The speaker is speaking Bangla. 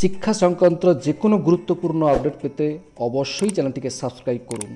শিক্ষা সংক্রান্ত যে কোনো গুরুত্বপূর্ণ আপডেট পেতে অবশ্যই চ্যানেলটিকে সাবস্ক্রাইব করুন।